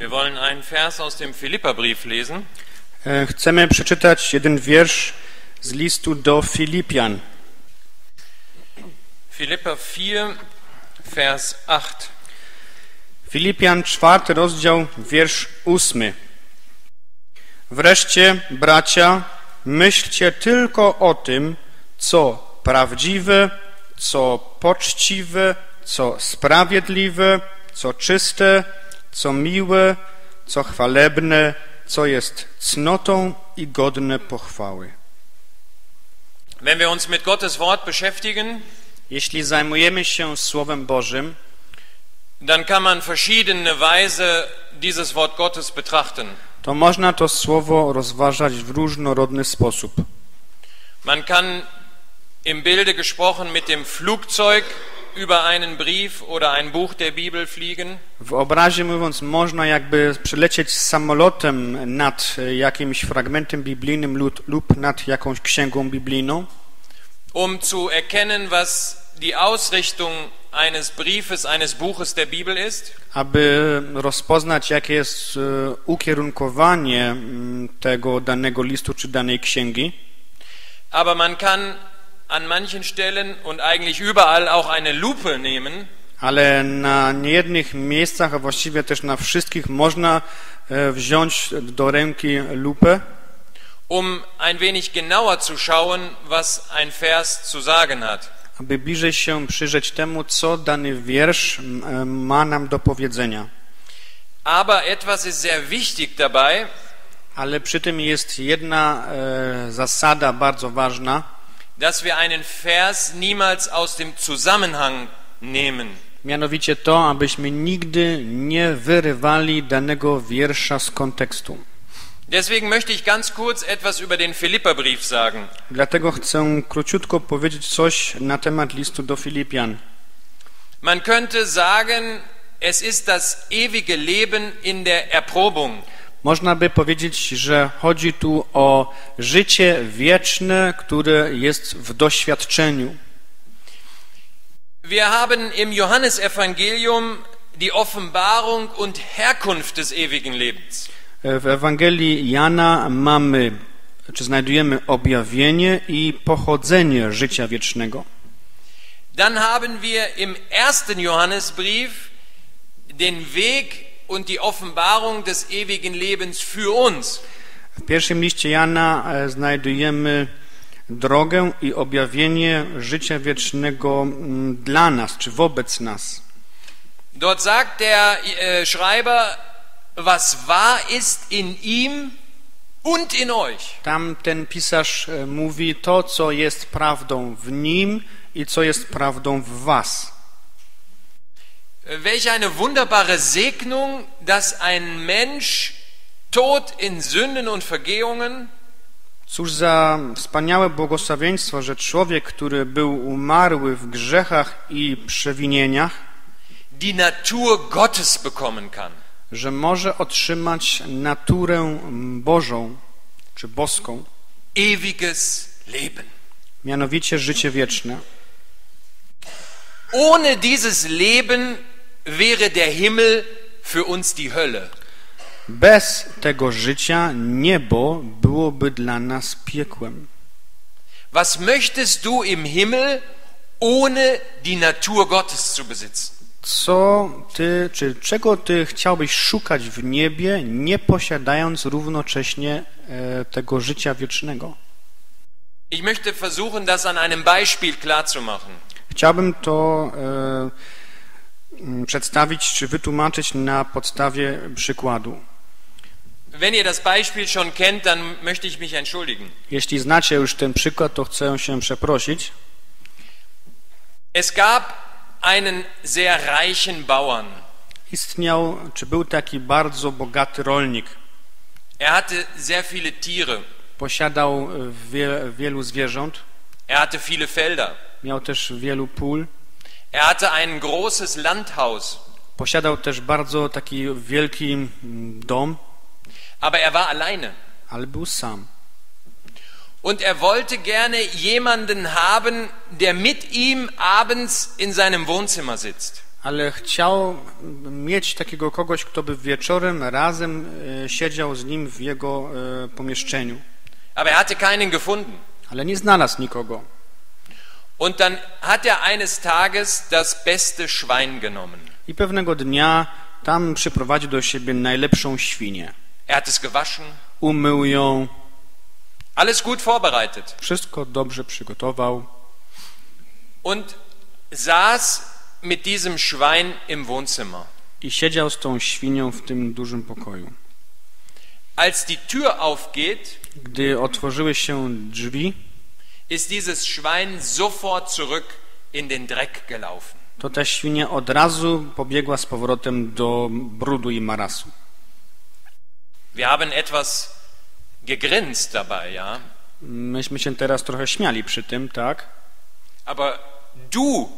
Wir wollen einen Vers aus dem Philipperbrief lesen. E, Chcemy przeczytać jeden wiersz z listu do Filipian. Philipper 4, Vers 8. Filipian, czwarty rozdział, wiersz ósmy. Wreszcie, bracia, myślcie tylko o tym, co prawdziwe, co poczciwe, co sprawiedliwe, co czyste, co miłe, co chwalebne, co jest cnotą i godne pochwały. Wenn wir uns mit Gottes Wort beschäftigen, Jeśli zajmujemy się Słowem Bożym, dann kann man verschiedene Weise dieses Wort Gottes betrachten. to można to Słowo rozważać w różnorodny sposób. Man kann im Bilde gesprochen mit dem Flugzeug über einen Brief oder ein Buch der Bibel fliegen. W obrazie mówiąc, można jakby przylecieć samolotem nad e, jakimś fragmentem biblijnym lub, lub nad jakąś księgą biblijną, um zu erkennen, was die Ausrichtung eines Briefes, eines Buches der Bibel ist. aby rozpoznać, jakie jest e, ukierunkowanie mm, tego danego listu czy danej księgi. Aber man kann an manchen Stellen und eigentlich überall auch eine Lupe nehmen Ale na niejednych miejscach, a właściwie też na wszystkich, można e, wziąć do ręki lupę, um ein wenig genauer zu schauen, was ein Vers zu sagen hat. aby bliżej się przyjrzeć temu, co dany wiersz e, ma nam do powiedzenia. Aber etwas ist sehr wichtig dabei, Ale przy tym jest jedna e, zasada bardzo ważna, dass wir einen Vers niemals aus dem Zusammenhang nehmen. mianowicie to, abyśmy nigdy nie wyrywali danego wiersza z kontekstu. Deswegen möchte ich ganz kurz etwas über den Philipperbrief sagen. Dlatego chcę króciutko powiedzieć coś na temat listu do Filipian. Man könnte sagen, es ist das ewige Leben in der Erprobung. Można by powiedzieć, że chodzi tu o życie wieczne, które jest w doświadczeniu. Wir haben im Johannesevangelium die Offenbarung und Herkunft des ewigen Lebens. W Ewangelii Jana mamy, czy znajdujemy objawienie i pochodzenie życia wiecznego. Dann haben wir im ersten Johannesbrief den Weg und die Offenbarung des ewigen Lebens für uns. W pierwszym liście Jana e, znajdujemy drogę i objawienie życia wiecznego dla nas, czy wobec nas. Dort sagt der äh, Schreiber, was wahr ist in ihm und in euch. Tam ten pisarz e, mówi to, co jest prawdą w nim i co jest prawdą w was. Welch eine wunderbare Segnung, dass ein Mensch tot in Sünden und Vergehungen Cóż za wspaniałe błogosławieństwo, że człowiek, który był umarły w grzechach i przewinieniach, die Natur Gottes bekommen kann. że może otrzymać naturę Bożą czy boską, Ewiges Leben. mianowicie życie wieczne. Ohne dieses Leben wäre der Himmel für uns die Hölle. Bez tego życia niebo byłoby dla nas piekłem. Was möchtest du im Himmel, ohne die Natur Gottes zu besitzen? Co ty, czy czego ty chciałbyś szukać w niebie, nie posiadając równocześnie e, tego życia wiecznego? Ich möchte versuchen, das an einem Beispiel klarzumachen. Chciałbym to e, przedstawić czy wytłumaczyć na podstawie przykładu. Wenn ihr das Beispiel schon kennt, dann möchte ich mich entschuldigen. Jeśli znacie już ten przykład, to chcę się przeprosić. Es gab einen sehr reichen Bauern. Istniał, czy był taki bardzo bogaty rolnik. Er hatte sehr viele Tiere. Posiadał e, wie, wielu zwierząt, Er hatte viele Felder. miał też wielu pól. Er hatte ein großes Landhaus. Posiadał też bardzo taki wielki mm, dom, Aber er war alleine. ale był sam. Und er wollte gerne jemanden haben, der mit ihm abends in seinem Wohnzimmer sitzt. ale chciał mieć takiego kogoś, kto by wieczorem razem e, siedział z nim w jego e, pomieszczeniu. Aber er hatte keinen gefunden. Ale nie znalazł nikogo. Und dann hat er eines Tages das beste Schwein genommen. I pewnego dnia tam przyprowadził do siebie najlepszą świnię. Er hat es gewaschen, Umył ją, alles gut vorbereitet wszystko dobrze przygotował und saß mit diesem Schwein im Wohnzimmer. i siedział z tą świnią w tym dużym pokoju. Als die Tür aufgeht, Gdy otworzyły się drzwi, ist dieses Schwein sofort zurück in den Dreck gelaufen. to ta świnia od razu pobiegła z powrotem do brudu i marasu. Wir haben etwas gegrinst dabei, ja. Myśmy się teraz trochę śmiali przy tym, tak? Aber du,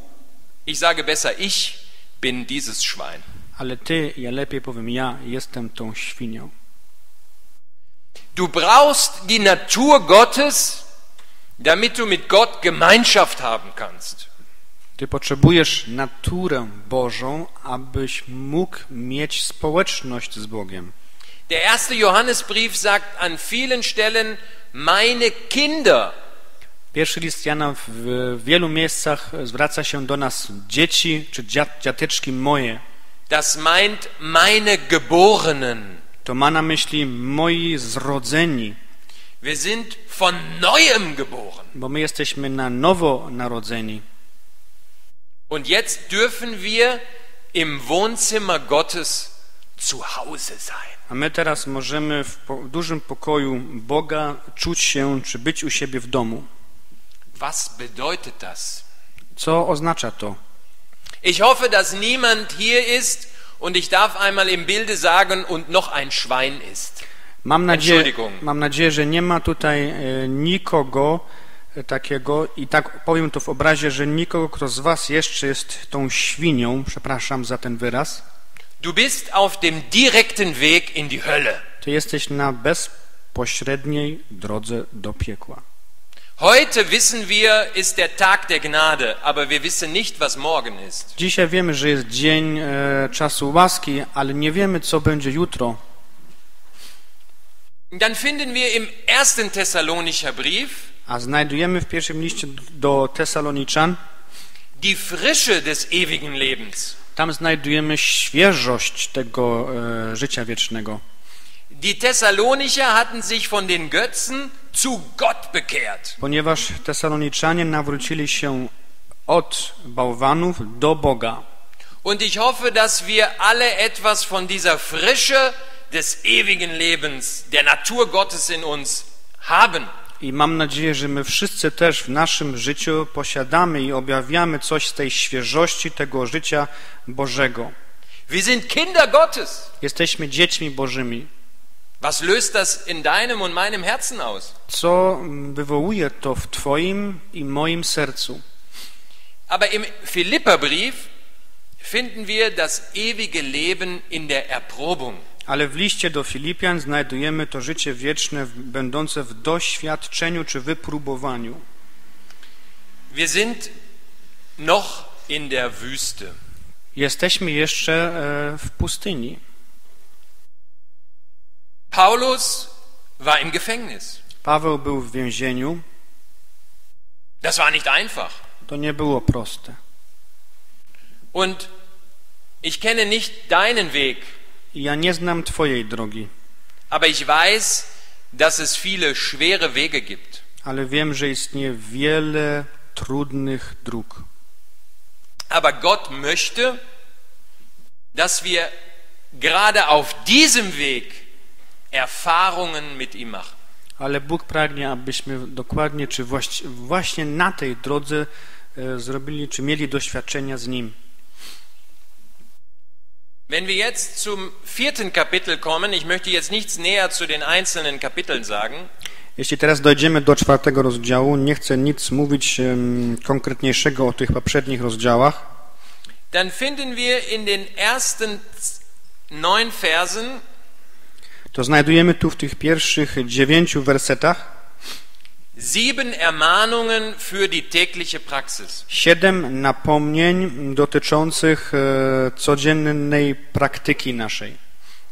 ich sage besser, ich bin dieses Schwein. Ale ty, ja lepiej powiem, ja jestem tą świnią. Du brauchst die Natur Gottes, damit du mit Gott Gemeinschaft haben kannst. Ty potrzebujesz naturę Bożą, abyś mógł mieć społeczność z Bogiem. Der erste Johannesbrief sagt an vielen Stellen, meine Kinder. Pierwszy list Jana w wielu miejscach zwraca się do nas dzieci czy dziat, dziateczki moje. Das meint meine Geborenen. To ma na myśli moi zrodzeni, Wir sind von neuem geboren. bo my jesteśmy na nowo narodzeni. Und jetzt dürfen wir im Wohnzimmer Gottes zu Hause sein. A my teraz możemy w, po, dużym pokoju Boga czuć się czy być u siebie w domu. Was bedeutet das? Co oznacza to? Ich hoffe, dass niemand hier ist und ich darf einmal im Bilde sagen und noch ein Schwein ist. Mam nadzieję, mam nadzieję, że nie ma tutaj e, nikogo e, takiego i tak powiem to w obrazie, że nikogo, kto z was jeszcze jest tą świnią, przepraszam za ten wyraz, Du bist auf dem direkten Weg in die Hölle. ty jesteś na bezpośredniej drodze do piekła. Heute wissen wir, ist der Tag der Gnade, aber wir wissen nicht, was morgen ist. Dzisiaj wiemy, że jest dzień e, czasu łaski, ale nie wiemy, co będzie jutro. Dann finden wir im ersten Thessalonicher Brief A znajdujemy w pierwszym liście do Tesaloniczan, die Frische des ewigen Lebens. tam znajdujemy świeżość tego e, życia wiecznego. Die Thessalonicher hatten sich von den Götzen zu Gott bekehrt. Ponieważ Tesaloniczanie nawrócili się od bałwanów do Boga. Und ich hoffe, dass wir alle etwas von dieser Frische des ewigen Lebens, der Natur Gottes in uns haben. I mam nadzieję, że my wszyscy też w naszym życiu posiadamy i objawiamy coś z tej świeżości tego życia Bożego. Wir sind Kinder Gottes. Jesteśmy dziećmi Bożymi. Was löst das in deinem und meinem Herzen aus? Co wywołuje to w Twoim i moim sercu? Aber im Philipperbrief finden wir das ewige Leben in der Erprobung. Ale w liście do Filipian znajdujemy to życie wieczne, będące w doświadczeniu czy wypróbowaniu. Wir sind noch in der Wüste. Jesteśmy jeszcze e, w pustyni. Paulus war im Gefängnis. Paweł był w więzieniu. Das war nicht einfach. To nie było proste. Und ich kenne nicht deinen Weg, ja nie znam Twojej drogi, aber ich weiß, dass es viele schwere Wege gibt. ale wiem, że istnieje wiele trudnych dróg. Aber Gott möchte, dass wir gerade auf diesem Weg Erfahrungen mit ihm machen. Ale Bóg pragnie, abyśmy dokładnie, czy właśnie na tej drodze e, zrobili, czy mieli doświadczenia z Nim. Wenn wir jetzt zum vierten Kapitel kommen, ich möchte jetzt nichts näher zu den einzelnen Kapiteln sagen, Jeśli teraz dojdziemy do czwartego rozdziału, nie chcę nic mówić em, konkretniejszego o tych poprzednich rozdziałach, dann finden wir in den ersten neun Versen to znajdujemy tu w tych pierwszych dziewięciu wersetach Sieben Ermahnungen für die tägliche Praxis. Siedem napomnień dotyczących e, codziennej praktyki naszej.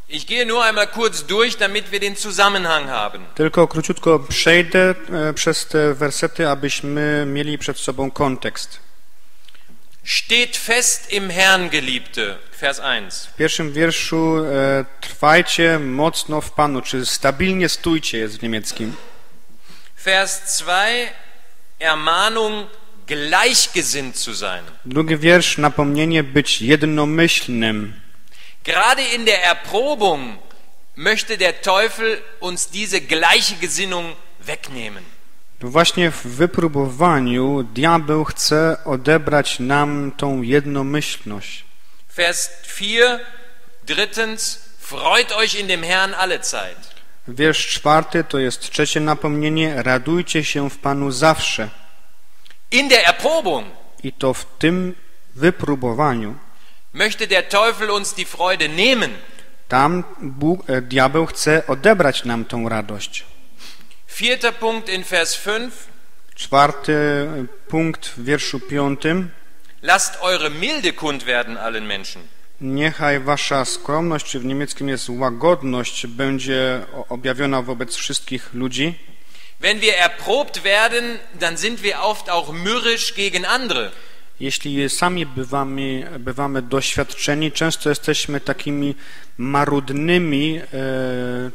Ich gehe nur einmal kurz durch, damit wir den Zusammenhang haben. Tylko króciutko przejdę e, przez te wersety, abyśmy mieli przed sobą kontekst. Steht fest im Herrn, Geliebte. Vers 1. W pierwszym wierszu e, trwajcie mocno w Panu, czy stabilnie stójcie jest w niemieckim. Vers 2. Ermahnung, gleichgesinnt zu sein. Drugi wiersz, napomnienie być jednomyślnym. Gerade in der Erprobung möchte der Teufel uns diese gleiche Gesinnung wegnehmen. Właśnie w wypróbowaniu diabeł chce odebrać nam tą jednomyślność. Vers 4. Drittens, freut euch in dem Herrn alle Zeit. Wiersz czwarty to jest trzecie napomnienie, radujcie się w Panu zawsze. In der Erprobung I to w tym wypróbowaniu. möchte der Teufel uns die Freude nehmen. Tam Bóg, e, diabeł chce odebrać nam tą radość. Vierter Punkt in Vers 5. Czwarty e, punkt w wierszu piątym. Lasst eure Milde kund werden allen Menschen. Niechaj wasza skromność, czy w niemieckim jest łagodność, będzie objawiona wobec wszystkich ludzi. Wenn wir erprobt werden, dann sind wir oft auch mürrisch gegen andere. Jeśli sami bywamy, bywamy doświadczeni, często jesteśmy takimi marudnymi, e,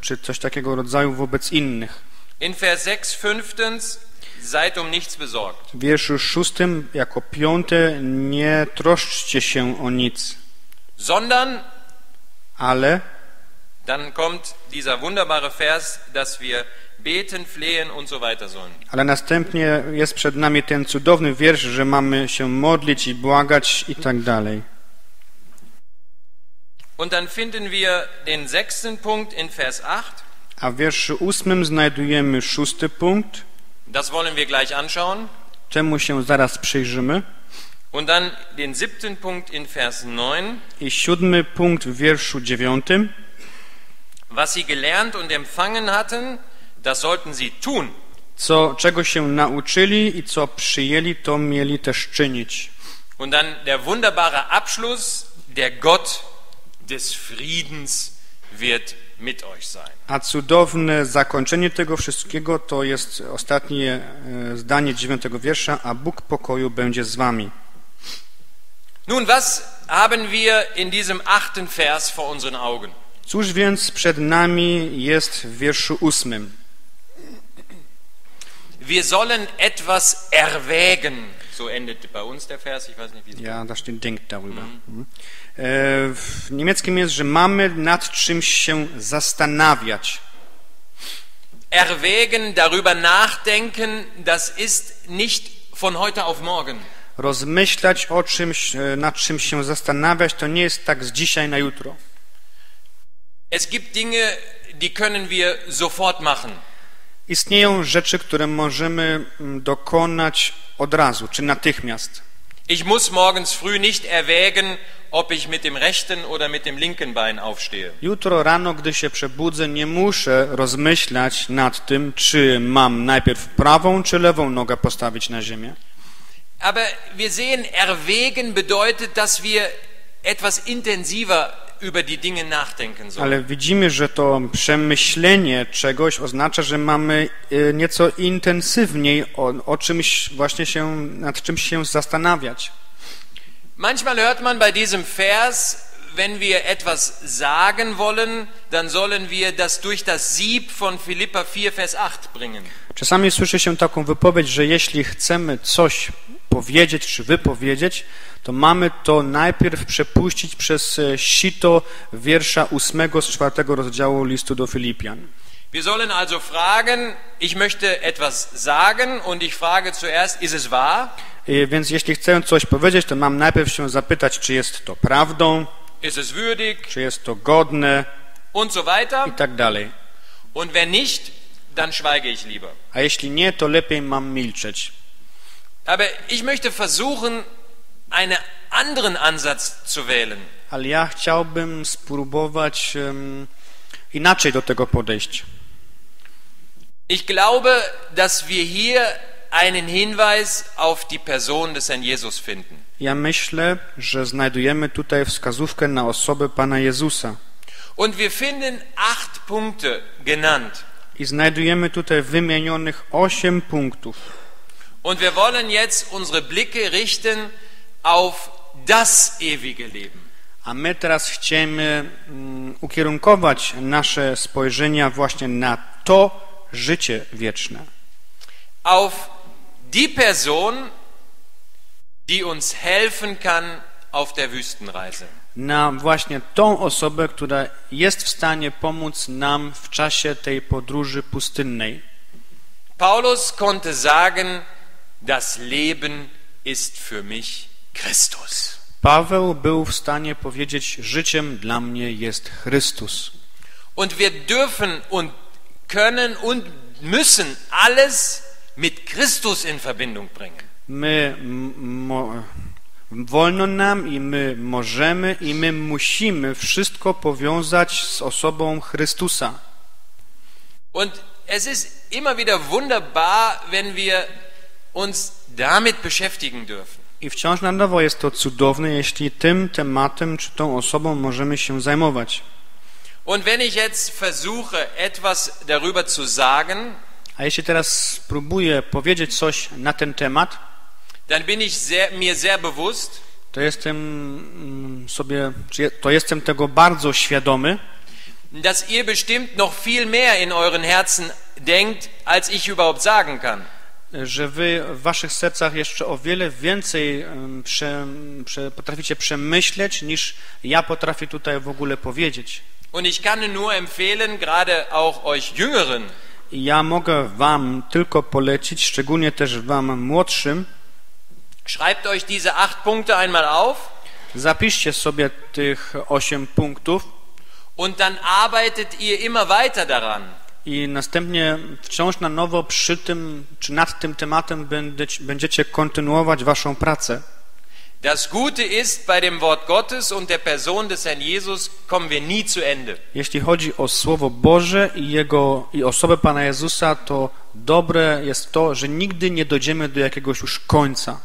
czy coś takiego rodzaju wobec innych. In Vers 6 fünftens, seid um nichts besorgt. W wierszu szóstym, jako piąte, nie troszczcie się o nic, Sondern, ale dann kommt dieser wunderbare Vers, dass wir beten, flehen und so weiter sollen. Ale następnie jest przed nami ten cudowny wiersz, że mamy się modlić i błagać i tak dalej. Und dann finden wir den sechsten Punkt in Vers 8. A w wierszu ósmym znajdujemy szósty punkt, Das wollen wir gleich anschauen. czemu się zaraz przyjrzymy. Und dann den siebten Punkt in Vers 9. I siódmy punkt w wierszu dziewiątym. Was sie gelernt und empfangen hatten, das sollten sie tun. Co, czego się nauczyli i co przyjęli, to mieli też czynić. Und dann der wunderbare Abschluss, der Gott des Friedens wird mit euch sein. A cudowne zakończenie tego wszystkiego to jest ostatnie e, zdanie dziewiątego wiersza, a Bóg pokoju będzie z wami. Nun, was haben wir in diesem achten Vers vor unseren Augen? Cóż więc przed nami jest w wierszu ósmym? Wir sollen etwas erwägen. So endet bei uns der Vers, ich weiß nicht, wie es Ja, da steht denkt darüber. Mhm. E, W niemieckim jest, że mamy nad czymś się zastanawiać. Erwägen, darüber nachdenken, das ist nicht von heute auf morgen. Rozmyślać o czymś, e, nad czymś się zastanawiać, to nie jest tak z dzisiaj na jutro. Es gibt Dinge, die können wir sofort machen. Istnieją rzeczy, które możemy mm, dokonać od razu, czy natychmiast. Ich muss morgens früh nicht erwägen, ob ich mit dem rechten oder mit dem linken Bein aufstehe. Jutro rano, gdy się przebudzę, nie muszę rozmyślać nad tym, czy mam najpierw prawą czy lewą nogę postawić na ziemię. Aber wir sehen, erwägen bedeutet, dass wir etwas intensiver über die Dinge nachdenken sollen. Ale widzimy, że to przemyślenie czegoś oznacza, że mamy e, nieco intensywniej o, o czymś właśnie się, nad czymś się zastanawiać. Manchmal hört man bei diesem Vers, wenn wir etwas sagen wollen, dann sollen wir das durch das Sieb von Philippa 4, Vers 8 bringen. Czasami słyszy się taką wypowiedź, że jeśli chcemy coś powiedzieć czy wypowiedzieć, to mamy to najpierw przepuścić przez e, sito wiersza ósmego z czwartego rozdziału listu do Filipian. Wir sollen also fragen, ich möchte etwas sagen und ich frage zuerst, ist es wahr? E, Więc jeśli chcę coś powiedzieć, to mam najpierw się zapytać, czy jest to prawdą, Ist es würdig? czy jest to godne Und so weiter. i tak dalej. Und wenn nicht, dann schweige ich lieber. A jeśli nie, to lepiej mam milczeć. Aber ich möchte versuchen, einen anderen Ansatz zu wählen. Ale ja chciałbym spróbować em, inaczej do tego podejść. Ich glaube, dass wir hier einen Hinweis auf die Person des Herrn Jesus finden. Ja myślę, że znajdujemy tutaj wskazówkę na osobę Pana Jezusa. Und wir finden acht Punkte genannt. I znajdujemy tutaj wymienionych osiem punktów. Und wir wollen jetzt unsere Blicke richten auf das ewige Leben. A my teraz chcemy mm, ukierunkować nasze spojrzenia właśnie na to życie wieczne. Auf die Person, die uns helfen kann auf der Wüstenreise. Na właśnie tą osobę, która jest w stanie pomóc nam w czasie tej podróży pustynnej. Paulus konnte sagen, das Leben ist für mich Christus. Paweł był w stanie powiedzieć: Życiem dla mnie jest Chrystus. Und wir dürfen und können und müssen alles mit Christus in Verbindung bringen. My wolno nam i my możemy i my musimy wszystko powiązać z osobą Chrystusa. Und es ist immer wieder wunderbar, wenn wir uns damit beschäftigen dürfen. I wciąż na nowo jest to cudowne, jeśli tym tematem czy tą osobą możemy się zajmować. Und wenn ich jetzt versuche, etwas darüber zu sagen, A jeśli teraz spróbuję powiedzieć coś na ten temat, dann bin ich sehr, mir sehr bewusst, to jestem mm, sobie, to jestem tego bardzo świadomy, dass ihr bestimmt noch viel mehr in euren Herzen denkt, als ich überhaupt sagen kann. Że wy w waszych sercach jeszcze o wiele więcej prze, prze, potraficie przemyśleć, niż ja potrafię tutaj w ogóle powiedzieć. Und ich kann nur empfehlen, gerade auch euch Jüngeren, ja mogę wam tylko polecić, szczególnie też wam młodszym, schreibt euch diese acht Punkte einmal auf zapiszcie sobie tych osiem punktów und dann arbeitet ihr immer weiter daran. I następnie wciąż na nowo przy tym, czy nad tym tematem będziecie, kontynuować waszą pracę. Das Gute ist, bei dem Wort Gottes und der Person des Herrn Jesus kommen wir nie zu Ende. Jeśli chodzi o Słowo Boże i Jego i osobę Pana Jezusa, to dobre jest to, że nigdy nie dojdziemy do jakiegoś już końca.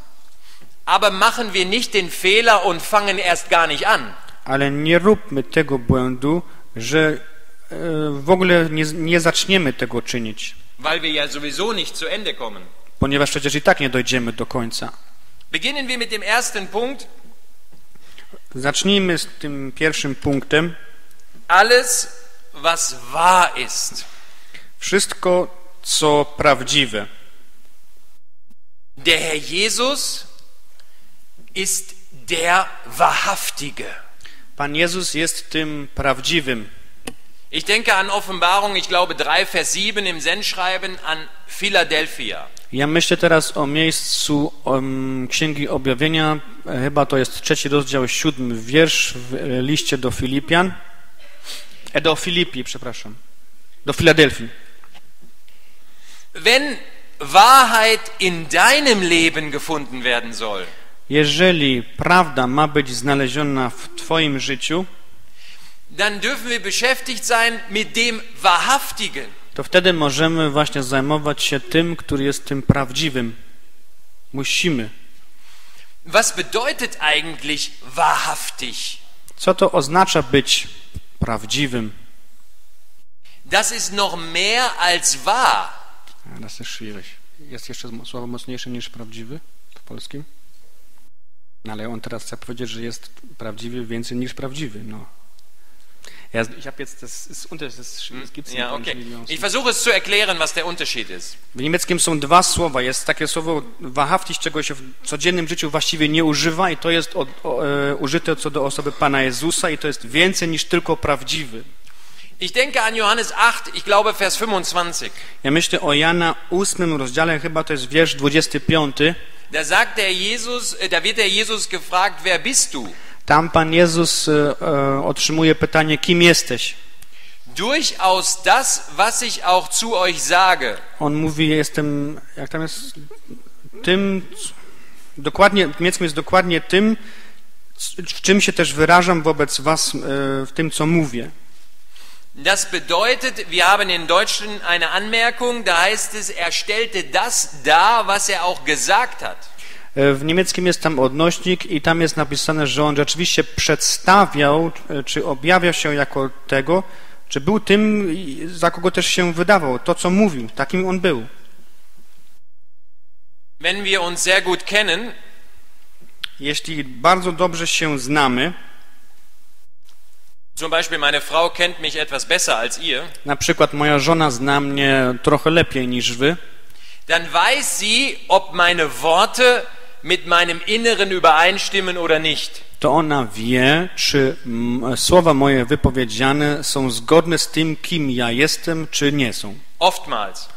Aber machen wir nicht den Fehler und fangen erst gar nicht an. Ale nie róbmy tego błędu, że w ogóle nie, nie zaczniemy tego czynić, weil wir ja sowieso nicht zu Ende kommen. ponieważ przecież i tak nie dojdziemy do końca. Beginnen wir mit dem ersten Punkt. Zacznijmy z tym pierwszym punktem. Alles, was wahr ist. Wszystko, co prawdziwe. Der Herr Jesus ist der Wahrhaftige. Pan Jezus jest tym prawdziwym. Ich denke an Offenbarung, ich glaube 3, Vers 7 im Sendschreiben an Philadelphia. Ja myślę teraz o miejscu um, Księgi Objawienia, chyba to jest trzeci rozdział, siódmy wiersz w liście do Filipian, e, do Filipi, przepraszam, do Filadelfii. Wenn Wahrheit in deinem Leben gefunden werden soll, Jeżeli prawda ma być znaleziona w Twoim życiu, dann dürfen wir beschäftigt sein mit dem Wahrhaftigen. to wtedy możemy właśnie zajmować się tym, który jest tym prawdziwym. Musimy. Was bedeutet eigentlich wahrhaftig? Co to oznacza być prawdziwym? Das ist noch mehr als wahr. Das jest schwierig. Jest jeszcze słowo mocniejsze niż prawdziwy w polskim? No, ale on teraz chce powiedzieć, że jest prawdziwy więcej niż prawdziwy. No. Ja, ich habe jetzt das ist das ist, es gibt Ja, okay. Ich versuche es zu erklären, was der Unterschied ist. W niemieckim są dwa słowa. Jest takie słowo wahrhaftig, czego się w codziennym życiu właściwie nie używa i to jest o, o, e, użyte co do osoby Pana Jezusa i to jest więcej niż tylko prawdziwy. Ich denke an Johannes 8, ich glaube Vers 25. Ja myślę o Jana 8 rozdziale, chyba to jest wiersz 25. Da sagt der Jesus, äh, da wird der Jesus gefragt, wer bist du? Tam Pan Jezus e, e, otrzymuje pytanie, kim jesteś? Durchaus das, was ich auch zu euch sage. On mówi, jestem, jak tam jest, tym, dokładnie, w niemieckim jest dokładnie tym, w czym się też wyrażam wobec was, e, w tym, co mówię. Das bedeutet, wir haben in Deutschland eine Anmerkung, da heißt es, er stellte das dar, was er auch gesagt hat. E, W niemieckim jest tam odnośnik i tam jest napisane, że on rzeczywiście przedstawiał, e, czy objawiał się jako tego, czy był tym, za kogo też się wydawał, to co mówił, takim on był. Wenn wir uns sehr gut kennen, Jeśli bardzo dobrze się znamy, zum Beispiel meine Frau kennt mich etwas besser als ihr, na przykład moja żona zna mnie trochę lepiej niż wy, dann weiß sie, ob meine Worte mit meinem Inneren übereinstimmen oder nicht. to ona wie, czy mm, słowa moje wypowiedziane są zgodne z tym, kim ja jestem, czy nie są. Oftmals.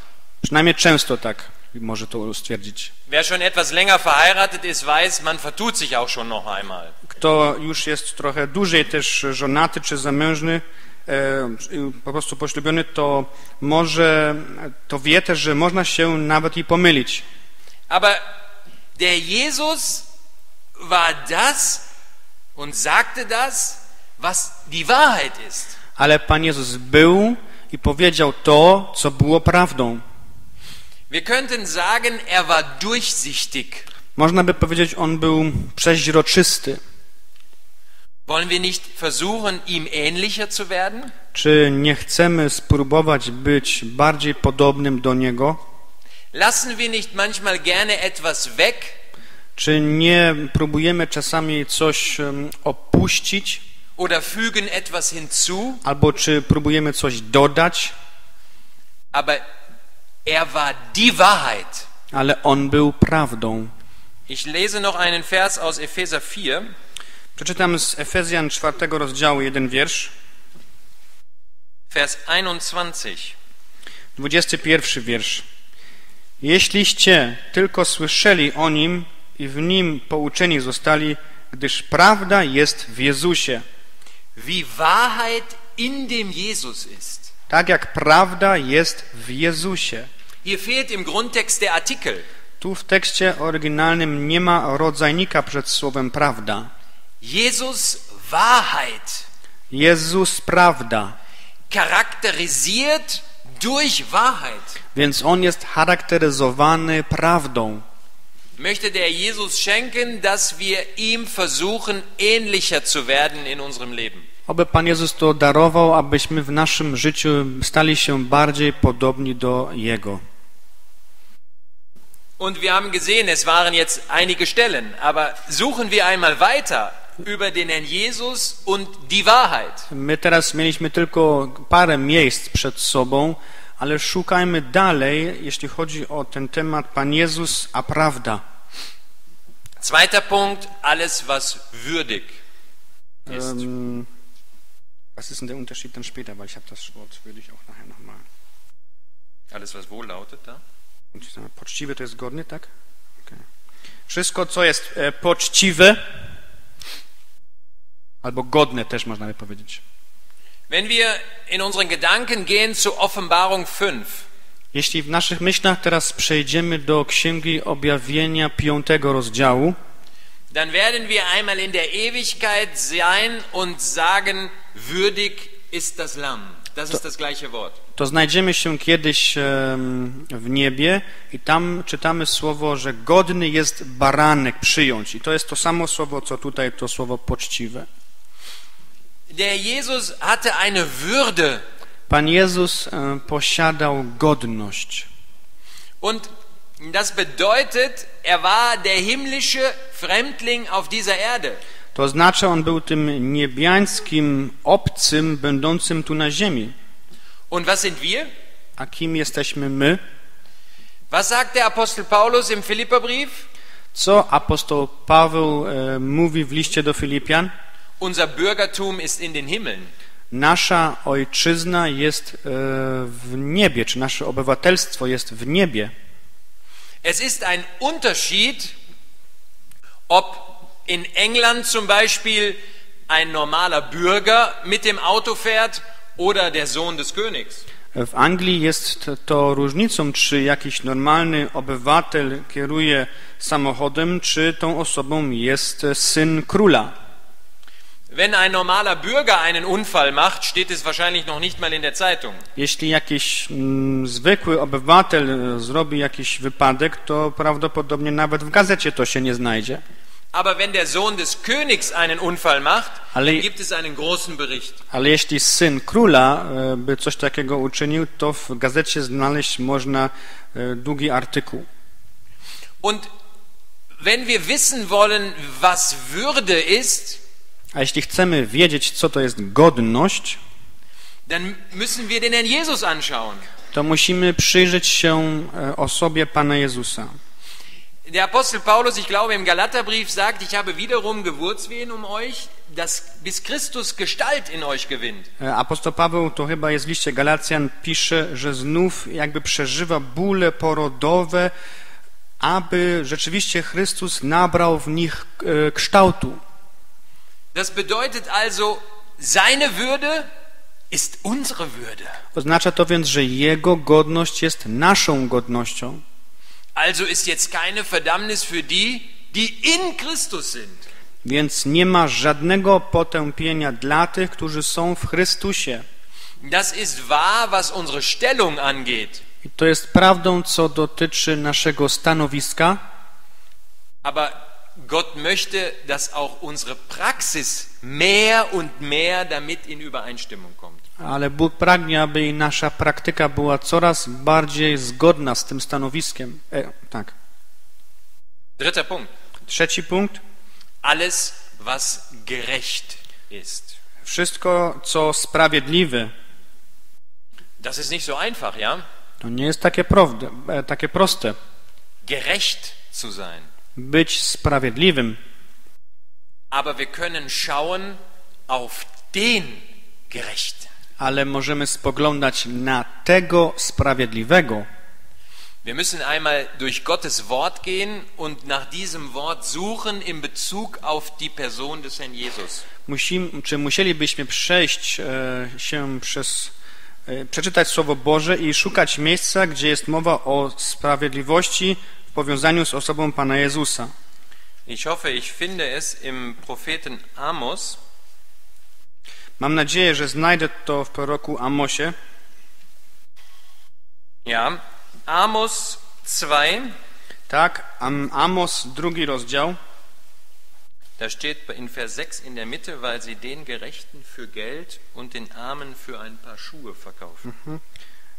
Przynajmniej często tak może to stwierdzić. Wer schon etwas länger verheiratet ist, weiß, man vertut sich auch schon noch einmal. Kto już jest trochę dłużej też żonaty czy zamężny, e, po prostu poślubiony, to może, to wie też, że można się nawet i pomylić. Aber der Jesus war das und sagte das, was die Wahrheit ist. Ale Pan Jezus był i powiedział to, co było prawdą. Wir könnten sagen, er war durchsichtig. Można by powiedzieć, on był przeźroczysty. Wollen wir nicht versuchen, ihm ähnlicher zu werden? Czy nie chcemy spróbować być bardziej podobnym do Niego? Lassen wir nicht manchmal gerne etwas weg, Czy nie próbujemy czasami coś opuścić? oder fügen etwas hinzu, Albo czy próbujemy coś dodać? aber er war die Wahrheit. Ale On był prawdą. Ich lese noch einen Vers aus Epheser 4, Przeczytam z Efezjan 4 rozdziału jeden wiersz, Vers 21. 21 wiersz. Jeśliście tylko słyszeli o Nim i w Nim pouczeni zostali, gdyż prawda jest w Jezusie. Wie Wahrheit in dem Jesus ist. Tak jak prawda jest w Jezusie. Hier fehlt im Grundtext der Artikel. Tu w tekście oryginalnym nie ma rodzajnika przed słowem prawda. Jesus Wahrheit, Jezus prawda. charakterisiert durch Wahrheit. Więc On jest charakteryzowany prawdą. Möchte der Jesus schenken, dass wir ihm versuchen, ähnlicher zu werden in unserem Leben. Oby Pan Jezus to darował, abyśmy w naszym życiu stali się bardziej podobni do Jego. Und wir haben gesehen, es waren jetzt einige Stellen, aber suchen wir einmal weiter über den Herrn Jesus und die Wahrheit. My teraz mieliśmy tylko parę miejsc przed sobą, ale szukajmy dalej, jeśli chodzi o ten temat Pan Jezus, a prawda. Zweiter Punkt, alles was würdig ist. Ähm, was ist denn der Unterschied dann später? Weil ich habe das Wort, würde ich auch nachher nochmal. Alles was wohl lautet da? Poczciwe to jest godny, tak? Okay. Wszystko, co jest e, poczciwe, albo godne też można by powiedzieć. Wenn wir in unseren Gedanken gehen zu Offenbarung 5, Jeśli w naszych myślach teraz przejdziemy do Księgi Objawienia piątego rozdziału, dann werden wir einmal in der Ewigkeit sein und sagen, würdig ist das Lamm. Das ist das gleiche Wort. to znajdziemy się kiedyś w niebie i tam czytamy słowo, że godny jest baranek przyjąć. I to jest to samo słowo, co tutaj to słowo poczciwe. Der Jesus hatte eine Würde Pan Jezus e, posiadał godność. und das bedeutet, er war der himmlische Fremdling auf dieser Erde. To znaczy, on był tym niebiańskim obcym, będącym tu na ziemi. Und was sind wir? A kim jesteśmy my? Was sagt der Apostel Paulus im Philipperbrief? Co apostoł Paweł e, mówi w liście do Filipian? Unser Bürgertum ist in den Himmeln. Nasza ojczyzna jest e, w niebie, czy nasze obywatelstwo jest w niebie. Es ist ein Unterschied, ob in England zum Beispiel ein normaler Bürger mit dem Auto fährt oder der Sohn des Königs. W Anglii jest to- to różnicą, czy jakiś normalny obywatel kieruje samochodem, czy tą osobą jest syn króla. Wenn ein normaler Bürger einen Unfall macht, steht es wahrscheinlich noch nicht mal in der Zeitung. Jeśli jakiś mm, zwykły obywatel e, zrobi jakiś wypadek, to prawdopodobnie nawet w gazecie to się nie znajdzie. Aber wenn der Sohn des Königs einen Unfall macht, Ale- dann gibt es einen großen Bericht. Ale jeśli syn króla e, by coś takiego uczynił, to w gazecie znaleźć można e, długi artykuł. Und wenn wir wissen wollen, was Würde ist, A jeśli chcemy wiedzieć, co to jest godność, dann müssen wir den Herrn Jesus anschauen. to musimy przyjrzeć się e, osobie Pana Jezusa. Der Apostel Paulus, ich glaube im Galaterbrief, sagt, ich habe wiederum Geburtswehen um euch, dass bis Christus Gestalt in euch gewinnt. E, Apostoł Paweł, to chyba jest w liście Galacjan, pisze, że znów jakby przeżywa bóle porodowe, aby rzeczywiście Chrystus nabrał w nich e, kształtu. Das bedeutet also, seine Würde ist unsere Würde. Oznacza to więc, że Jego godność jest naszą godnością. Also ist jetzt keine Verdammnis für die, die in Christus sind. Więc nie ma żadnego potępienia dla tych, którzy są w Chrystusie. Das ist wahr, was unsere Stellung angeht. I to jest prawdą, co dotyczy naszego stanowiska, Aber Gott möchte, dass auch unsere Praxis mehr und mehr damit in Übereinstimmung kommt. ale Bóg pragnie, aby i nasza praktyka była coraz bardziej zgodna z tym stanowiskiem. E, tak. Dritter Punkt. Trzeci punkt. Alles, was gerecht ist. Wszystko, co sprawiedliwe, Das ist nicht so einfach, ja? to nie jest takie, e, takie proste. Gerecht zu sein. Być sprawiedliwym, Aber wir können schauen auf den Gerechten. ale możemy spoglądać na tego sprawiedliwego. Wir müssen einmal durch Gottes Wort gehen und nach diesem Wort suchen in Bezug auf die Person des Herrn Jesus. Musim, czy musielibyśmy przejść e, się przez, e, przeczytać Słowo Boże i szukać miejsca, gdzie jest mowa o sprawiedliwości powiązaniu z osobą Pana Jezusa. Ich hoffe, ich finde es im Propheten Amos. Mam nadzieję, że znajdę to w proroku Amosie. Ja, Amos 2, Tak, Am, Amos, drugi rozdział. da steht in Vers 6 in der Mitte, weil sie den Gerechten für Geld und den Armen für ein paar Schuhe verkaufen.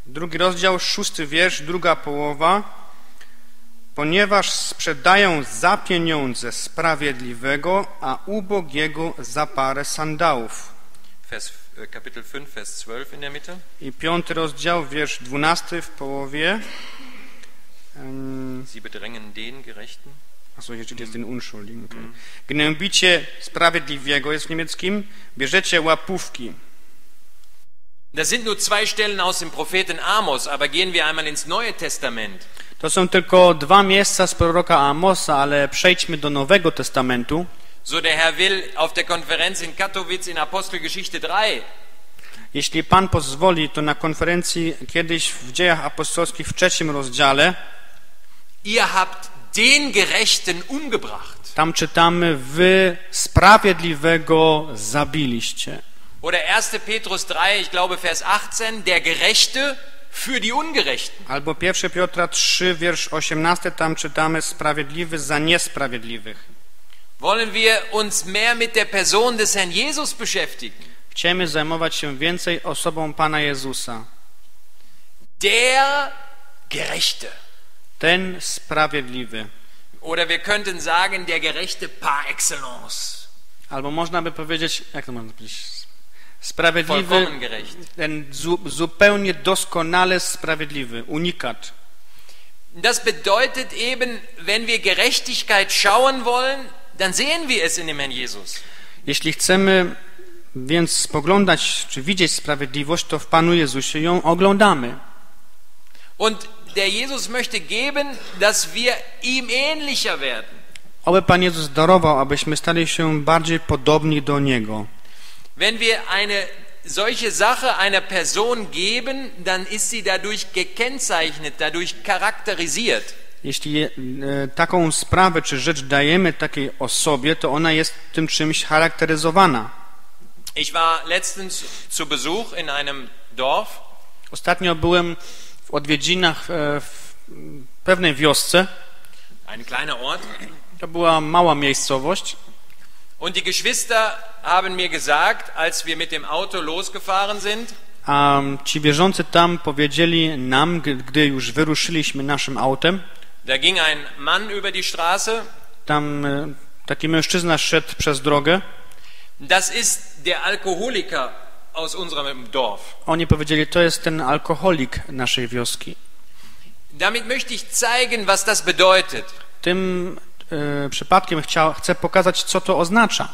Drugi rozdział, szósty wiersz, druga połowa. Ponieważ sprzedają za pieniądze sprawiedliwego, a ubogiego za parę sandałów. Vers, äh, Kapitel 5, Vers 12 in der Mitte. I piąty rozdział, wiersz dwunasty w połowie. Sie bedrängen den Gerechten. Achso, hier steht jetzt den Unschuldigen. Okay. Gnębicie sprawiedliwego, jest w niemieckim, bierzecie łapówki. Das sind nur zwei Stellen aus dem Propheten Amos, aber gehen wir einmal ins Neue Testament. To są tylko dwa miejsca z proroka Amosa, ale przejdźmy do Nowego Testamentu. So der Herr will auf der Konferenz in Katowice in Apostelgeschichte 3 Jeśli Pan pozwoli, to na konferencji kiedyś w dziejach apostolskich w trzecim rozdziale, Ihr habt den Gerechten umgebracht. tam czytamy, wy sprawiedliwego zabiliście. Oder 1. Petrus 3, ich glaube Vers 18, der Gerechte für die Ungerechten. Albo 1 Piotra 3, wiersz 18, tam czytamy sprawiedliwy za niesprawiedliwych. Wollen wir uns mehr mit der Person des Herrn Jesus beschäftigen? Chcemy zajmować się więcej osobą Pana Jezusa. Der Gerechte. Ten sprawiedliwy. Oder wir könnten sagen, der Gerechte par excellence. Albo można by powiedzieć, jak to można powiedzieć? Sprawiedliwy, ten zu, zupełnie doskonale sprawiedliwy, unikat. Das bedeutet eben, wenn wir Gerechtigkeit schauen wollen, dann sehen wir es in dem Herrn Jesus. Jeśli chcemy więc spoglądać, czy widzieć sprawiedliwość, to w Panu Jezusie ją oglądamy. Und der Jesus möchte geben, dass wir ihm ähnlicher werden. Oby Pan Jezus darował, abyśmy stali się bardziej podobni do Niego. Wenn wir eine solche Sache einer Person geben, dann ist sie dadurch gekennzeichnet, dadurch charakterisiert. Jeśli e, taką sprawę czy rzecz dajemy takiej osobie, to ona jest tym czymś charakteryzowana. Ich war letztens zu Besuch in einem Dorf Ostatnio byłem w odwiedzinach e, w pewnej wiosce. ein kleiner Ort. To była mała miejscowość. Und die Geschwister haben mir gesagt, als wir mit dem Auto losgefahren sind, A ci wierzący tam powiedzieli nam, gdy już wyruszyliśmy naszym autem, da ging ein Mann über die Straße, tam e, taki mężczyzna szedł przez drogę. das ist der Alkoholiker aus unserem Dorf. Oni powiedzieli, to jest ten alkoholik naszej wioski. Damit möchte ich zeigen, was das bedeutet. Tym e, przypadkiem chciał, chcę pokazać, co to oznacza.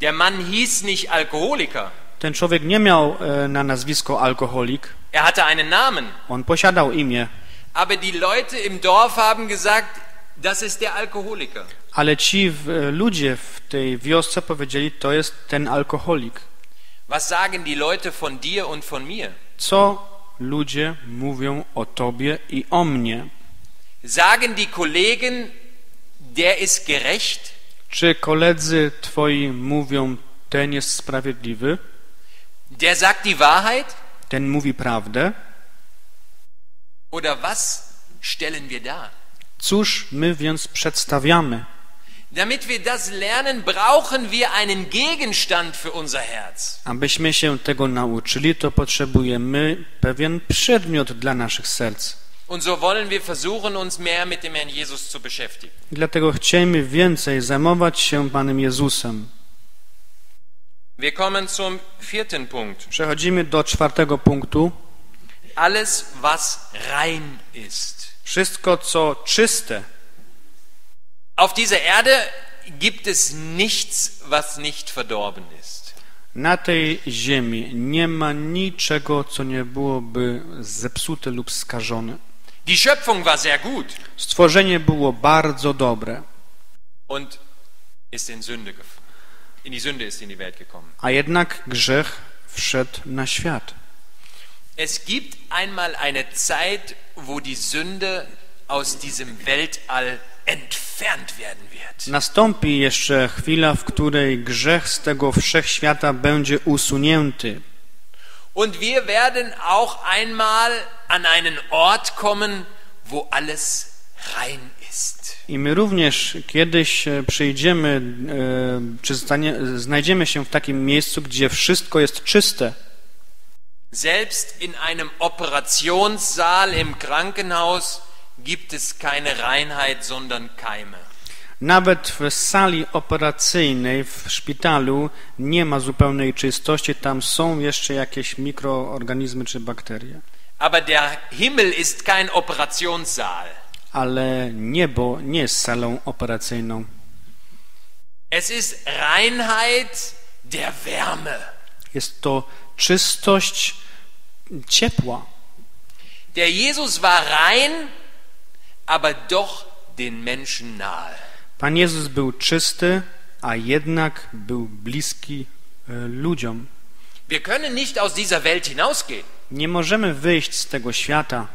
Der Mann hieß nicht Alkoholiker, Ten człowiek nie miał e, na nazwisko alkoholik, er hatte einen Namen. on posiadał imię, Aber die Leute im Dorf haben gesagt, das ist der Alkoholiker. ale ci w, e, ludzie w tej wiosce powiedzieli, to jest ten alkoholik. Was sagen die Leute von dir und von mir? Co ludzie mówią o tobie i o mnie? Sagen die Kollegen, der ist gerecht? Czy koledzy twoi mówią, ten jest sprawiedliwy, Der sagt die Wahrheit? ten mówi prawdę? Oder was stellen wir dar? Cóż my więc przedstawiamy? Damit wir das lernen, brauchen wir einen Gegenstand für unser Herz. Abyśmy się tego nauczyli, to potrzebujemy pewien przedmiot dla naszych serc. Und so wollen wir versuchen, uns mehr mit dem Herrn Jesus zu beschäftigen. Dlatego chcemy więcej zajmować się Panem Jezusem. Wir kommen zum vierten Punkt. Przechodzimy do czwartego punktu. Alles, was rein ist. Wszystko, co czyste. Auf dieser Erde gibt es nichts, was nicht verdorben ist. Na tej ziemi nie ma niczego, co nie byłoby zepsute lub skażone. Die Schöpfung war sehr gut Stworzenie było bardzo dobre, und ist in Sünde in die Sünde ist in die Welt gekommen. a jednak grzech wszedł na świat. Es gibt einmal eine Zeit, wo die Sünde aus diesem Weltall entfernt werden wird. Nastąpi jeszcze chwila, w której grzech z tego wszechświata będzie usunięty. Und wir werden auch einmal an einen Ort kommen, wo alles rein ist. I my również kiedyś e, przyjdziemy, e, czy stanie, znajdziemy się w takim miejscu, gdzie wszystko jest czyste. Selbst in einem Operationssaal im Krankenhaus gibt es keine Reinheit, sondern Keime. Nawet w sali operacyjnej w szpitalu nie ma zupełnej czystości, tam są jeszcze jakieś mikroorganizmy czy bakterie. Aber der Himmel ist kein Operationssaal. Ale niebo nie jest salą operacyjną. Es ist Reinheit der Wärme. Jest to czystość ciepła. Der Jesus war rein, aber doch den Menschen nahe. Pan Jezus był czysty, a jednak był bliski e, ludziom. Wir können nicht aus dieser Welt hinausgehen, Nie możemy wyjść z tego świata,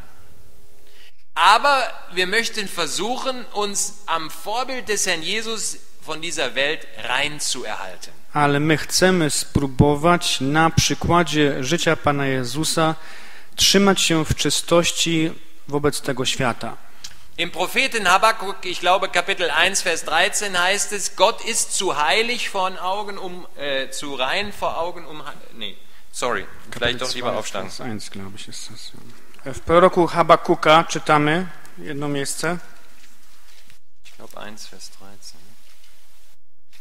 aber wir möchten versuchen, uns am Vorbild des Herrn Jesus von dieser Welt rein zu erhalten. ale my chcemy spróbować na przykładzie życia Pana Jezusa trzymać się w czystości wobec tego świata. Im Propheten Habakkuk, ich glaube Kapitel 1, Vers 13 heißt es, Gott ist zu heilig vor den Augen, um, äh, zu rein vor Augen, um, nee, sorry, vielleicht doch lieber aufsteigen. Vers 1, glaube ich, ist das. W proroku Habakuka czytamy jedno miejsce. Ich glaube 1, Vers 13.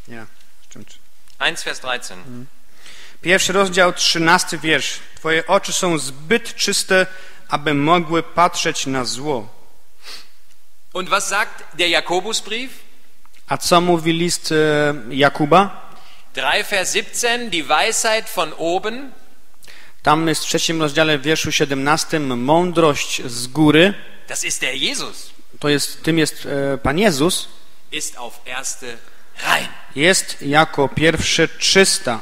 Nie, czym czy- 1, Vers 13. Pierwszy rozdział, trzynasty wiersz. Twoje oczy są zbyt czyste, aby mogły patrzeć na zło. Und was sagt der Jakobusbrief? A co mówi list e, Jakuba? 3, Vers 17, die Weisheit von oben Tam jest w trzecim rozdziale, w wierszu 17, mądrość z góry, das ist der Jesus, to jest, tym jest e, Pan Jezus, ist auf erste rein. jest jako pierwsze czysta.